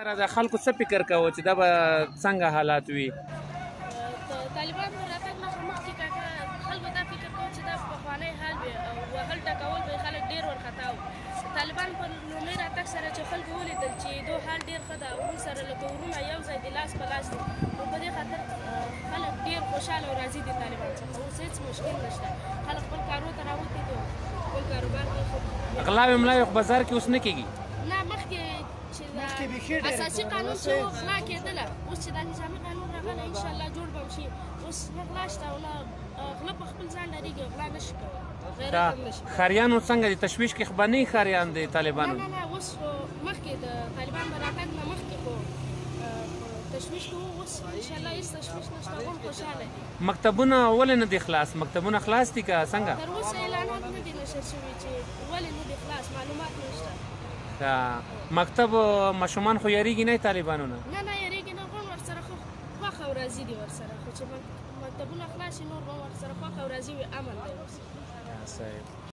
سره د خلکو څه فکر کوو چې دا به څنګه حالات وي طالبان راتګ نه مخکې کاکا خلکو دا فکر کوو چې دا پخوانی حال وي او وهل ټکول به خلک ډېر ورخطا وو طالبان په لومړي راتګ سره چې خلکو ولیدل چې دوی حال ډېر ښه ده ورون سره لکه ورونه یو ځای دي لاس په لاس دي نو په دې خاطر خلک ډېر خوشحاله او راضي دي طالبان څخه اوس هېڅ مشکل نشته خلک خپل کارو ته راوتي دي خپل کاروبار کوي غلاوې ملایق بازار کې اوس نه کېږي نه مخکې چې اساسي قانون شو غلا کېدله اوس چې دا نظامي قانون راغلی ان شاء الله جوړ به شي اوس غلا شته او غلا په خپل ځان لريږي غلا نشي کولی دا خریانو څنګه د تشویش کې خبرني خریان دي طالبانو نه نه اوس مخکې د طالبان براتګ نه مخکې خو تشویش کوو اوس ان شاء الله هیڅ تشویش نشته ټول خوشاله دي مکتبونه ولې نه دي خلاص مکتبونه خلاص دي که څنګه تر اوسه اعلانات نه دي نشر شوي چې ولې نه دي خلاص معلومات دا مکتب ماشومان خو یریږي نه طالبانو نه نه نه یریږي نه غوړ ورسره خو خوښه او راضي دي ورسره خو چې مکتبونه خلاص شي نور به ورسره خوښه او راضي وي امن دی ورسره صحیح